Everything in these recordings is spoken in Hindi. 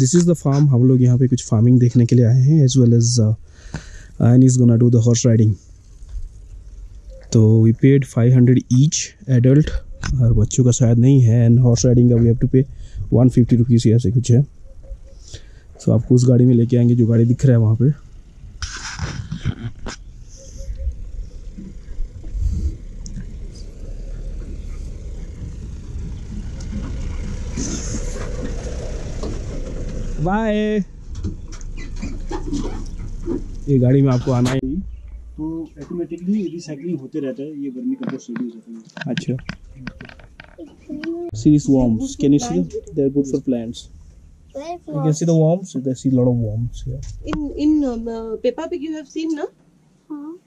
दिस इज़ द फार्म हम लोग यहाँ पे कुछ फ़ार्मिंग देखने के लिए आए हैं as well as N is gonna do the horse riding तो we paid 500 hundred each adult और बच्चों का शायद नहीं है एंड हॉर्स राइडिंग का we have to pay one fifty rupees ऐसे कुछ है। सो so, आपको उस गाड़ी में लेके आएँगे जो गाड़ी दिख रहा है वहाँ पे। बाय ये गाड़ी में आपको आना है तो ऑटोमेटिकली रिसाइकलिंग होते रहता है ये वर्मी कंपोस्ट रेडी हो जाता है अच्छा see these worms can you see them they're good for plants you can see the worms they see a lot of worms here In in um, uh, Peppa Pig, you have seen, no?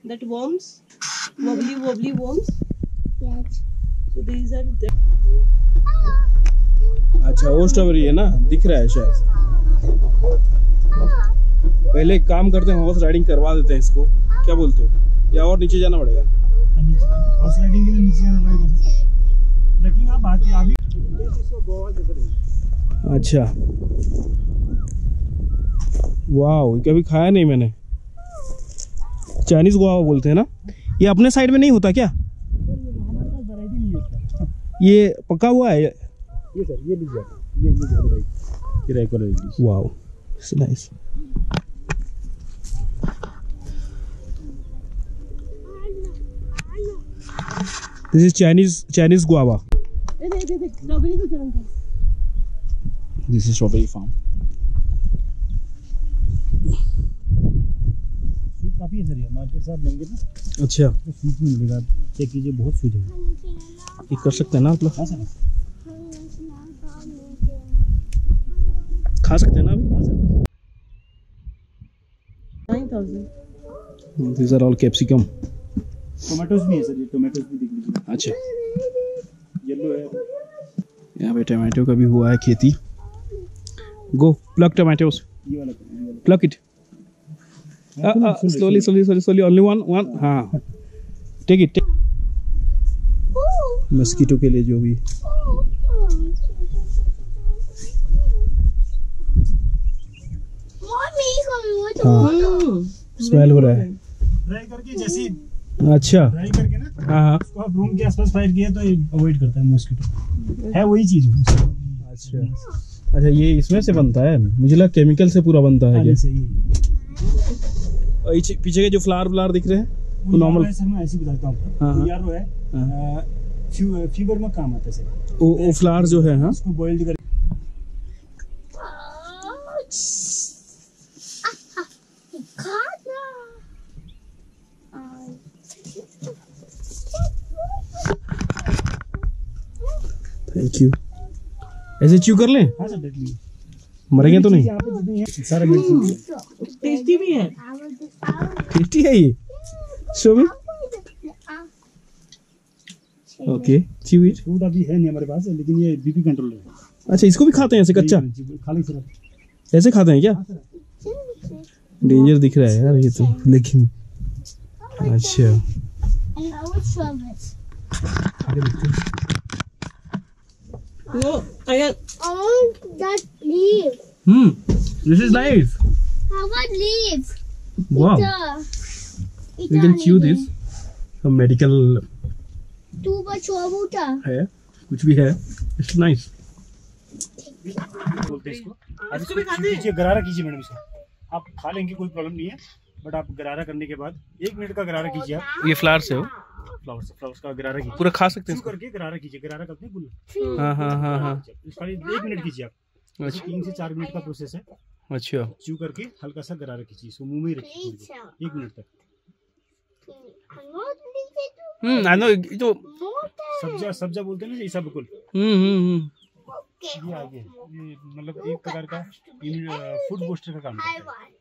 That worms, wobbly wobbly worms. Yes. So these are the अच्छा वो स्ट्रॉबेरी है ना दिख रहा है शायद पहले एक काम करते हैं हॉर्स राइडिंग करवा देते हैं इसको। क्या बोलते हो? या और नीचे जाना पड़ेगा? हॉर्स राइडिंग के लिए नीचे जाना पड़ेगा। ट्रैकिंग आप आती अभी अच्छा। वाह कभी खाया नहीं मैंने। चाइनीज़ गोवा बोलते हैं ना? ये अपने साइड में नहीं होता क्या? है ये पका हुआ है? ये सर ये लीजिए। ये ये ये wow it's nice this is Chinese Chinese guava this is strawberry farm sweet काफ़ी है सर ये। मार्केट से आप लेंगे ना अच्छा। तो स्वीट नहीं मिलेगा। चेक कीजिए बहुत स्वीट है। ये कर सकते हैं ना आप लोग? हाँ सर खा सकते हैं ना अभी? हाँ सर nine thousand. टोमेटोज भी है सर ये टोमेटोज भी देख लीजिए। अच्छा। येलो है। यहाँ पे टमाटो का भी हुआ है खेती। गो प्लग टमाटोस ये वाला ये plug it slowly slowly slowly slowly only one one हाँ। टेक इट मस्कीटो के लिए जो भी। हाँ. स्मेल हो रहा है अच्छा। ड्राई करके ना हाँ हाँ। उसको आप रूम के आसपास फायर किया तो अवॉइड करता है मॉस्किटो है वही चीज़। अच्छा। अच्छा ये इसमें से बनता है? मुझे लगा केमिकल से पूरा बनता है ये ही। और इच- पीछे के जो फ्लावर फ्लावर दिख रहे हैं वो नॉर्मल सर मैं ऐसे बताता हूँ। हाँ, हाँ। यारो है हाँ। फ्यू- फीवर में काम आता है सर। वो वो फ्लावर जो है हाँ। उसको बॉइल्ड कर थैंक यू ऐसे च्यू कर लें? हाँ मरेंगे तो नहीं। यहाँ पे जितनी है। सारा Tasty भी है. टेस्टी है ये। Show me okay chew it fruit अभी है नहीं हमारे पास लेकिन ये बीपी कंट्रोल है। अच्छा इसको भी खाते हैं ऐसे कच्चा? खाली सर। ऐसे खाते हैं क्या? डेंजर दिख रहा है यार ये तो लेकिन अच्छा। आगे देखते हैं। No, I got. I want that leaf. Hmm this is nice How about Ita. We can chew this medical Two by chobuta. है कुछ भी है इट्स नाइस बोलते हैं इसको आप इसको इसको भी खाते हैं? गरारा कीजिए मैडम इसको आप खा लेंगे कोई प्रॉब्लम नहीं है बट आप गरारा करने के बाद एक मिनट का गरारा कीजिए आप ये फ्लावर्स है वो फ्लावर्स फ्लावर्स का गरारा कीजिए। पूरा खा सकते हैं करके गरारा कीजिए गरारा करते हैं गुल हाँ हाँ। हाँ हाँ इसका एक मिनट कीजिए आप। अच्छा। तीन से चार मिनट का प्रोसेस है। अच्छा। चू करके हल्का सा गरारा कीजिए इसको मुँह में ही रखिए एक मिनट तक. हम्म आई नो जो Water. सब्जा सब्जा बोलते हैं ना ऐसा बिल्कुल हम्म हम्म हम्म। ये आगे। ये मतलब एक प्रकार का फ़ूड बूस्टर का काम करता है।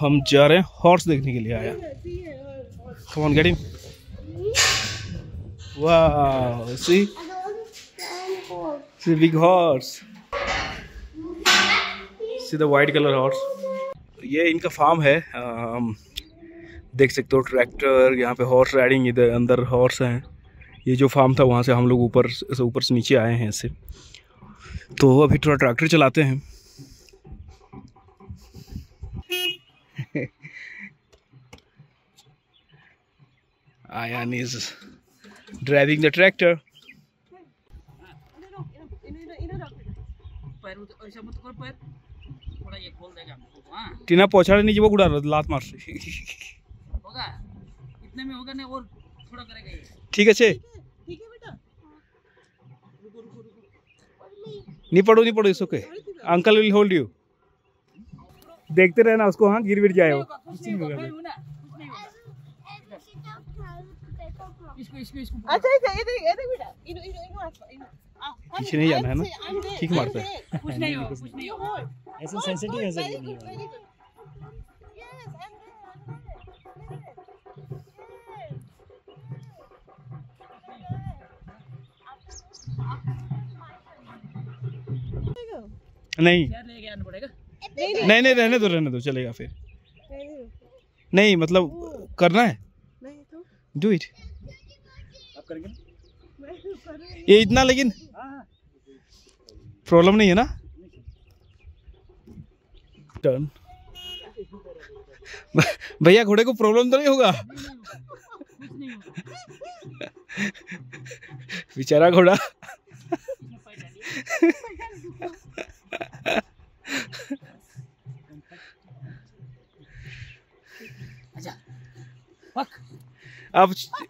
हम जा रहे हैं हॉर्स देखने के लिए आया। Don't understand horse. see? Big horse. See the white colour horse ये इनका फार्म है। अम, देख सकते हो ट्रैक्टर यहाँ पे हॉर्स राइडिंग इधर अंदर हॉर्स हैं। ये जो फार्म था वहाँ से हम लोग ऊपर से ऊपर से नीचे आए हैं ऐसे तो अभी थोड़ा ट्रैक्टर चलाते हैं। Ayan is driving the tractor. पैर उठ- ऐसा मत कर पैर। थोड़ा ये खोल देगा हमको हाँ। टीना पहुँचाने नहीं वो गुड़ा लात मार होगा? इतने में होगा ना और थोड़ा करेगा ये। ठीक है छे। ठीक है बेटा नहीं पड़ो नहीं पड़ो इस okay uncle will hold you देखते रहना उसको हाँ गिर गिर जाए वो कुछ नहीं होगा खड़े हो ना कुछ नहीं होगा इसको इसको इसको अच्छा अच्छा बेटा इनो इनो इनो पीछे नहीं जाना है ना? ठीक मारता है। कुछ नहीं कुछ नहीं ऐसे सेंसिटिव नहीं। रहने दो रहने दो चलेगा फिर। नहीं नहीं नहीं मतलब करना है? नहीं तो? डू इट आप करेंगे। ये इतना लेकिन प्रॉब्लम नहीं है ना? टर्न भैया घोड़े को प्रॉब्लम तो नहीं होगा? कुछ नहीं होगा बेचारा घोड़ा। इसमें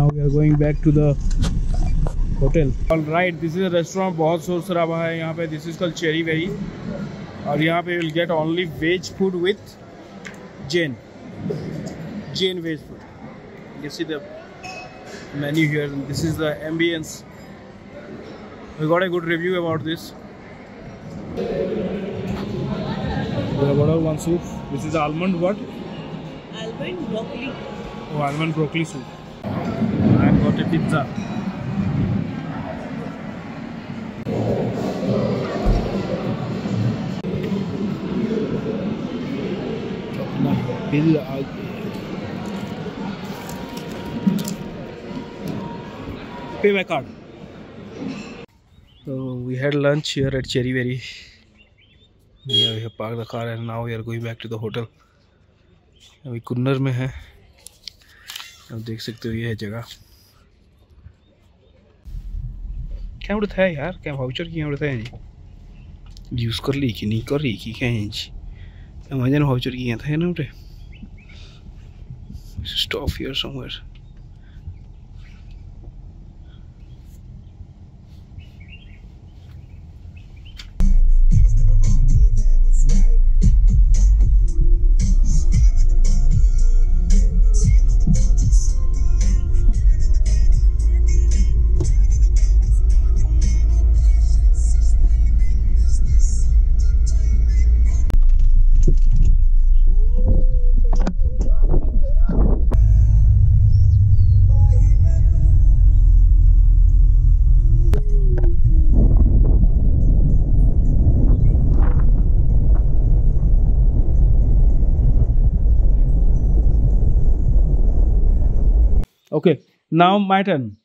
now we are going back to the hotel all right this is a restaurant बहुत शोर शराबा है यहाँ पे this is called cherry berry और यहाँ पे you'll get only veg food with jain jain veg food you see the menu here this is the ambience we got a good review about this we have ordered one soup this is almond what Almond broccoli. oh almond broccoli soup I got a pizza अपना बिल आ पे my card so we had lunch here at cherry berry yeah we have parked the car and now we are going back to the hotel अभी कुन्नर में है अब देख सकते हो ये है जगह। क्या उड़ता है यार? क्या वाउचर क्या उड़ता है? जी यूज़ कर ली कि नहीं कर रही कि क्या है जी मज़ा वाउचर किया था ना उठे stop here somewhere Okay, now my turn.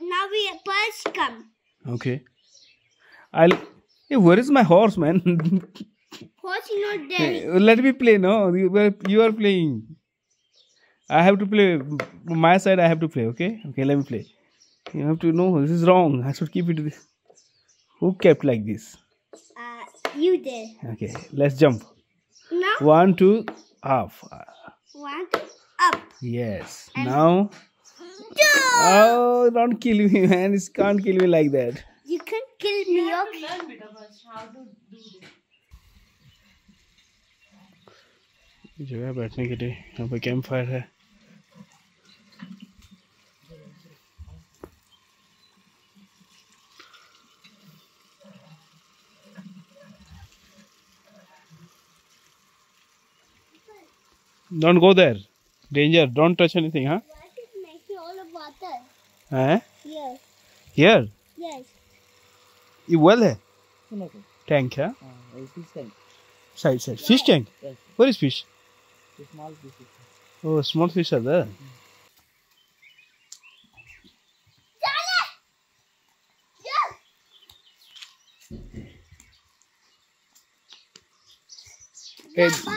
Now we first come. Okay. I'll. Hey, where is my horse, man? Horse not there. Let me play. No, you are, you are playing. I have to play. My side, I have to play. Okay. Okay. Let me play. You have to know this is wrong. I should keep it. This. Who kept like this? Uh, you did. Okay. Let's jump. Now One, two, half. one two, up. Yes. Now. Oh, don't kill me, man. It can't kill me like that. You can't kill me, okay? Learn beta first how to do this. जगह बैठने के लिए। यहाँ पर कैंप फायर है don't go there danger don't touch anything हाँ ये वेल है। टैंक है। Fish fish small fish Oh, small fish are there. Hey, so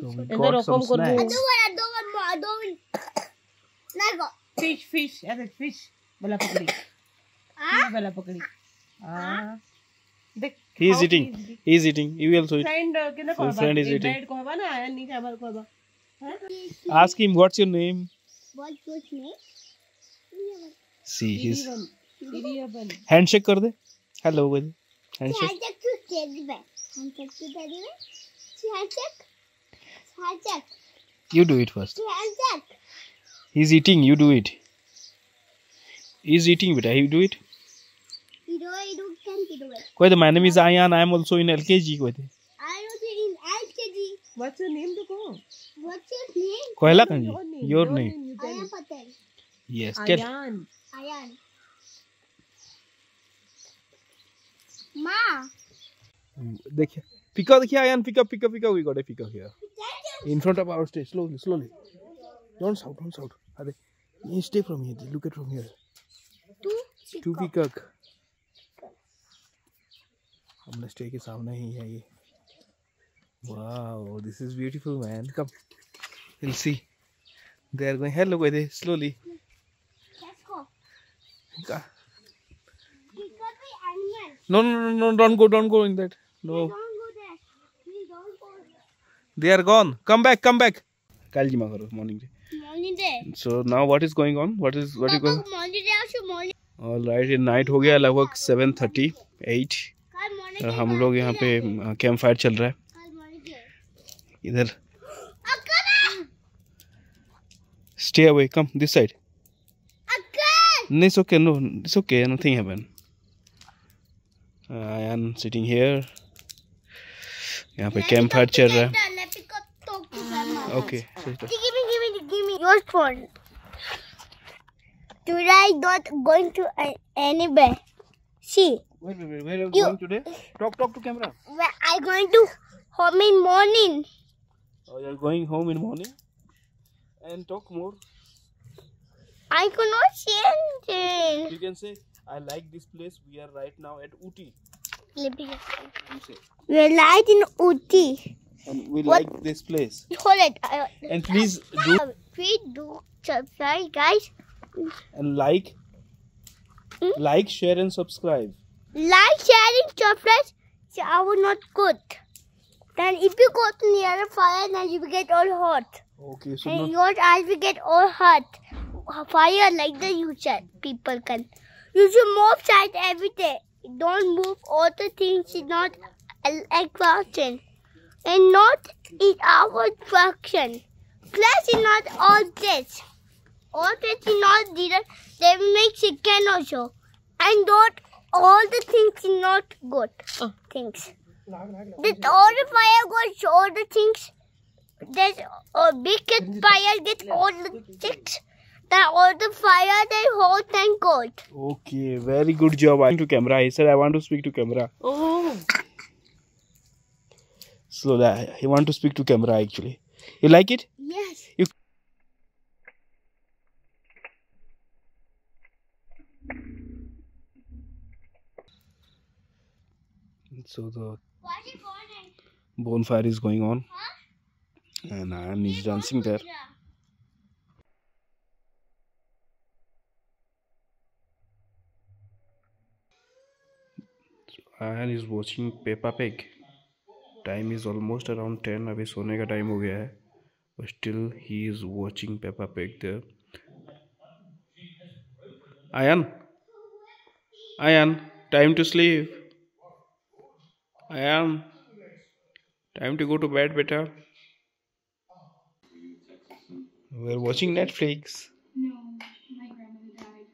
we got some snacks. Fish, fish. I said fish. Bala pakdi. Ah? Fish bala pakdi. Ah. देख He is how eating. easy. He is eating. You will also eat. Friend uh, किने Full friend is eating. Bread को हवा ना आया नहीं खाबर को हवा. Ask him what's your name. What's your name? See, he's Sirivan. Sirivan. handshake कर दे. Hello, कर दे. Handshake. Handshake to teddy bear. Handshake to teddy bear. Handshake. Handshake. You do it first. Handshake. He's eating. You do it. He's eating, beta. You do it. कोई My name is Ayan. I am also in LKG. कोई दे. I don't think in LKG. What's your name to? What's your name? कोयला Your kanji. name. Your name. You tell Patel. Yes. Tell. Ayan. Ayan. Ma. देखिए पिका देखिए आयन पिका पिका पिका we got a pika here in front of our stage slowly slowly don't shout don't shout अरे you stay from here look at from here Two. two अपने स्टे के सामने ही है ये वाह this is beautiful man come you'll see they are going hello Gwede, slowly let's go no no no no don't go don't go in that no they are gone come back come back kalji magaro morning day morning day so now what is going on what is what is going on all right night ho gaya लगभग 7:30 8 हम लोग यहाँ पे कैंप फायर चल रहा है। इधर। Stay away come this side nothing I am sitting here पे कैंप फायर चल रहा है। Okay your phone today I dot going to Wait, wait, wait, where are you You- going today? Talk, talk to camera. where I going to home in morning. Oh, you're going home in morning? And talk more. I cannot see anything. You can say, I like this place. We are right now at Uti. Let me get- You say. We're light in Uti. And we What? like this place. Hold it. I, And please do please do subscribe, guys. and like, Hmm? like, share and subscribe. Like, sharing, I was not good. Then if you go to near a fire, then you will get all hot. Okay, so And not, your eyes will get all hot. Fire like the you said people can. You should move side every day. Don't move all the things is not attraction. And not in our function. Class is not all this. All this is not dinner. They make chicken also. And not all the things is not good ah. things. This all the fire goes all the things there's a big get fire get all the sticks. Then all the fire they hot and cold. okay, very good job. I to camera. He said, I want to speak to camera. Oh. So that he want to speak to camera actually. You like it? so the bonfire is going on. And I am is dancing there. Ayan is watching Peppa Pig time is almost around ten अभी सोने का टाइम हो गया है but still he is watching Peppa Pig the Ayan Ayan time to sleep I am. time to go to bed, beta. We're watching Netflix. No, my grandmother died.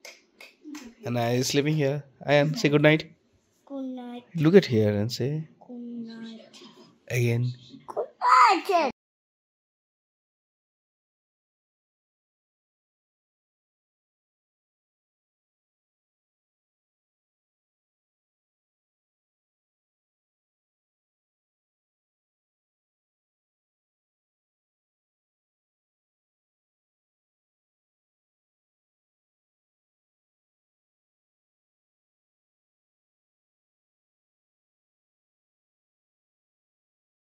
Okay. And I is sleeping here. I am. say good night. Good night. Look at here and say. Good night. Again. Good night.